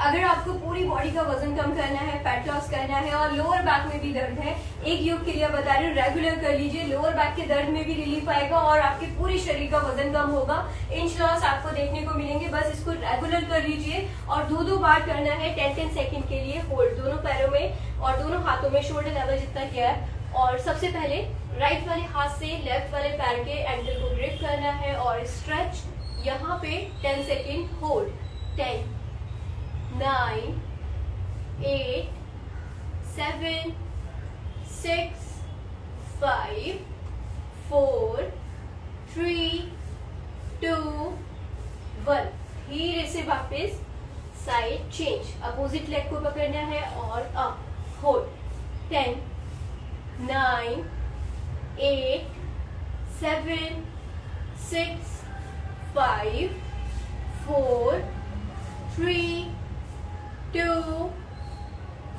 अगर आपको पूरी बॉडी का वज़न कम करना है फैट लॉस करना है और लोअर बैक में भी दर्द है, एक योग के लिए बता रही हूँ रेगुलर कर लीजिए लोअर बैक के दर्द में भी रिलीफ आएगा और आपके पूरे शरीर का वज़न कम होगा। इंच लॉस आपको देखने को मिलेंगे, बस इसको रेगुलर कर लीजिए और दो दो बार करना है टेन टेन सेकेंड के लिए होल्ड दोनों पैरों में और दोनों हाथों में शोल्डर लेवल जितना किया है। और सबसे पहले राइट वाले हाथ से लेफ़्ट वाले पैर के एंकल को ग्रिप करना है और स्ट्रेच यहाँ पे 10 सेकेंड होल्ड 10 9 8 7 6 5 4 3 2 1 धीरे से वापस साइड चेंज अपोजिट लेग को पकड़ना है और अप होल्ड 10 9 8 7 6 5 4 3 2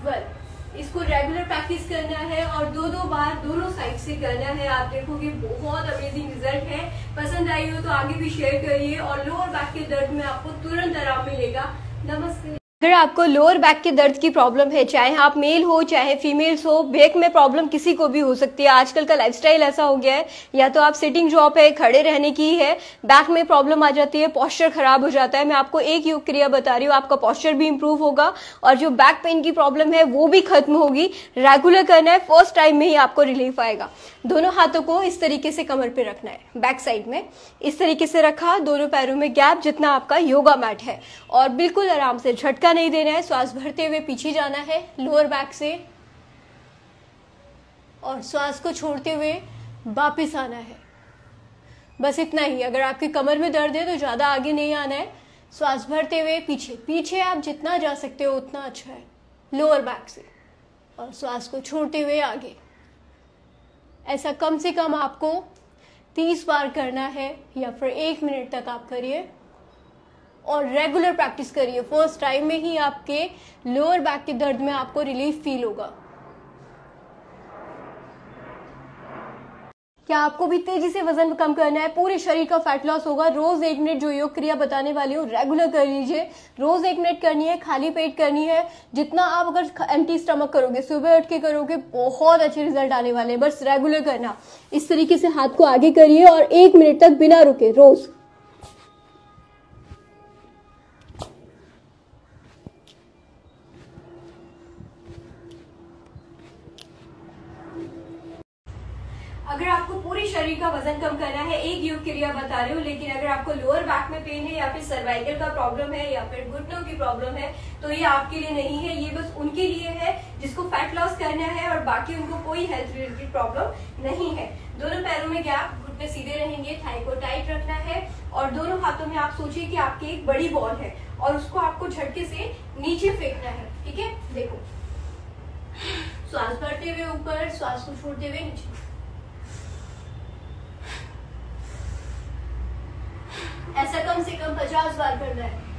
1 इसको रेगुलर प्रैक्टिस करना है और दो दो बार दोनों साइड से करना है। आप देखोगे बहुत अमेजिंग रिज़ल्ट है। पसंद आई हो तो आगे भी शेयर करिए और लोअर बैक के दर्द में आपको तुरंत आराम मिलेगा। नमस्ते। अगर आपको लोअर बैक के दर्द की प्रॉब्लम है, चाहे आप मेल हो, चाहे फीमेल्स हो बैक में प्रॉब्लम किसी को भी हो सकती है। आजकल का लाइफस्टाइल ऐसा हो गया है, या तो आप सिटिंग जॉब है, खड़े रहने की है बैक में प्रॉब्लम आ जाती है पॉस्चर खराब हो जाता है। मैं आपको एक योग क्रिया बता रही हूँ, आपका पॉस्चर भी इंप्रूव होगा और जो बैक पेन की प्रॉब्लम है, वो भी खत्म होगी। रेगुलर करना है फ़र्स्ट टाइम में ही आपको रिलीफ आएगा। दोनों हाथों को इस तरीके से कमर पे रखना है बैक साइड में। इस तरीके से रखा, दोनों पैरों में गैप जितना आपका योगा मैट है। और बिल्कुल आराम से झटका नहीं देना है। श्वास भरते हुए पीछे जाना है, लोअर बैक से। और श्वास को छोड़ते हुए वापिस आना है। बस इतना ही। अगर आपकी कमर में दर्द है तो ज़्यादा आगे नहीं आना है। श्वास भरते हुए पीछे। पीछे आप जितना जा सकते हो, उतना अच्छा है। लोअर बैक से। और श्वास को छोड़ते हुए आगे। ऐसा कम से कम आपको तीस बार करना है या फिर एक मिनट तक आप करिए। और रेगुलर प्रैक्टिस करिए। फ़र्स्ट टाइम में ही आपके लोअर बैक के दर्द में आपको रिलीफ फील होगा। क्या आपको भी तेज़ी से वज़न कम करना है? पूरे शरीर का फैट लॉस होगा। रोज एक मिनट जो योग क्रिया बताने वाली हूँ रेगुलर कर लीजिए। रोज एक मिनट करनी है, खाली पेट करनी है। जितना आप अगर एम्टी स्टमक करोगे, सुबह उठ के करोगे, बहुत अच्छे रिज़ल्ट आने वाले हैं। बस रेगुलर करना। इस तरीके से हाथ को आगे करिए और एक मिनट तक बिना रुके रोज। शरीर का वज़न कम करना है, एक योग क्रिया बता रही हूँ, लेकिन अगर आपको लोअर बैक में पेन है या फिर सर्वाइकल का प्रॉब्लम है या फिर घुटनों की प्रॉब्लम है तो ये आपके लिए नहीं है, ये बस उनके लिए है जिसको फैट लॉस करना है और बाकी उनको कोई हेल्थ रिलेटेड प्रॉब्लम नहीं है। दोनों पैरों में गैप घुटने सीधे रहेंगे, थाई को टाइट रखना है और दोनों हाथों में आप सोचिए कि आपकी एक बड़ी बॉल है और उसको आपको झटके से नीचे फेंकना है, ठीक है? देखो। श्वास भरते हुए ऊपर, श्वास को छोड़ते हुए नीचे ऐसा कम से कम पचास बार करना है।